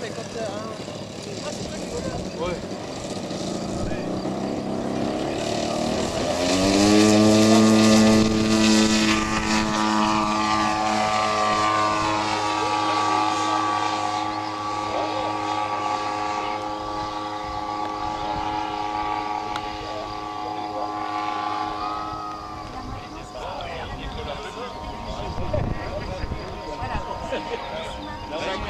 내 것들. 아, 40분이 걸려.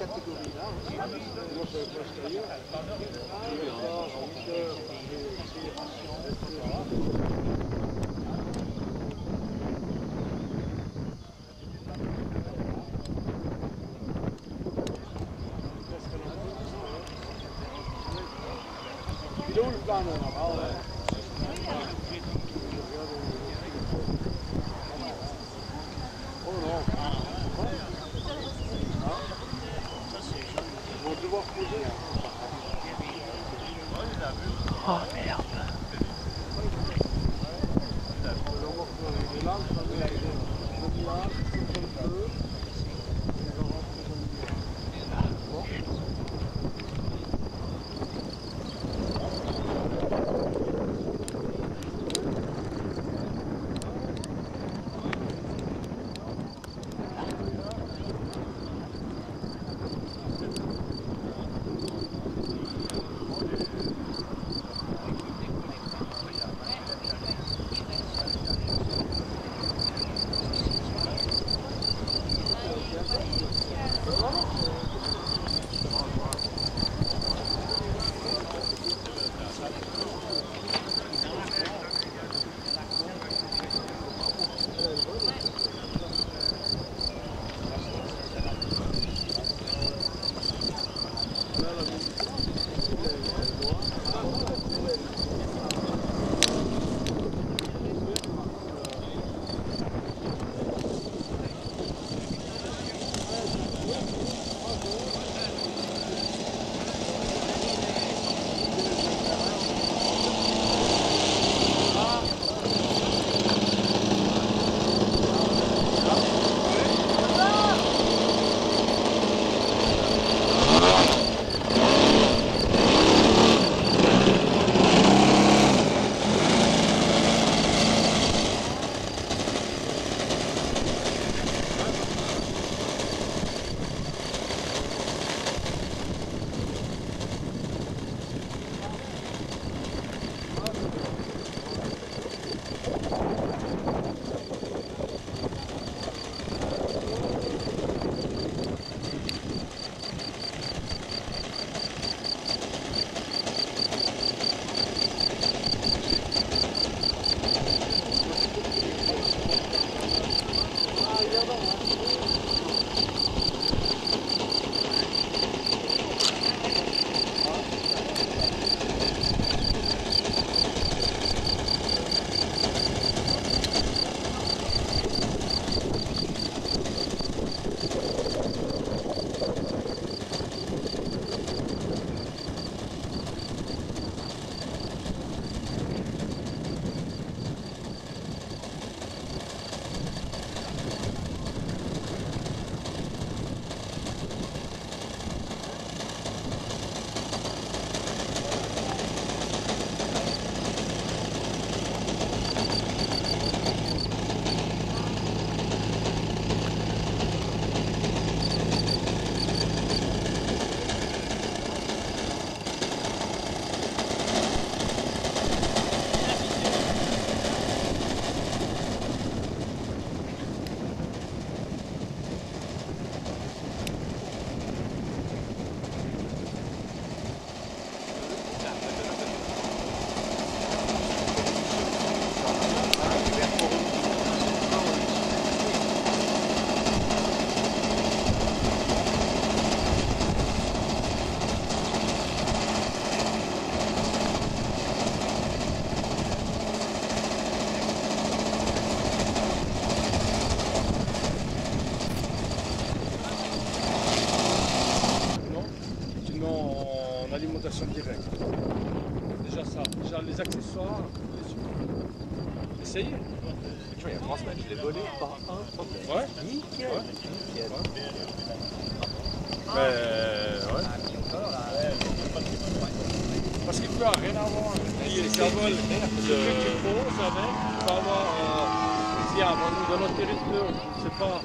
catégorie-là. Moi, je ne pense qu'ailleurs. Oh merde. Sur le direct. Déjà ça, déjà les accessoires, essayez. Tu vois, il y a transmettre, je l'ai volé, pas un. Ouais. Nickel. Ouais. Nickel. Mais ouais. Parce qu'il peut rien avoir. Il y a des vols. Ce que tu poses avec, tu peux avoir. Euh, y a dans notre territoire, je ne sais pas,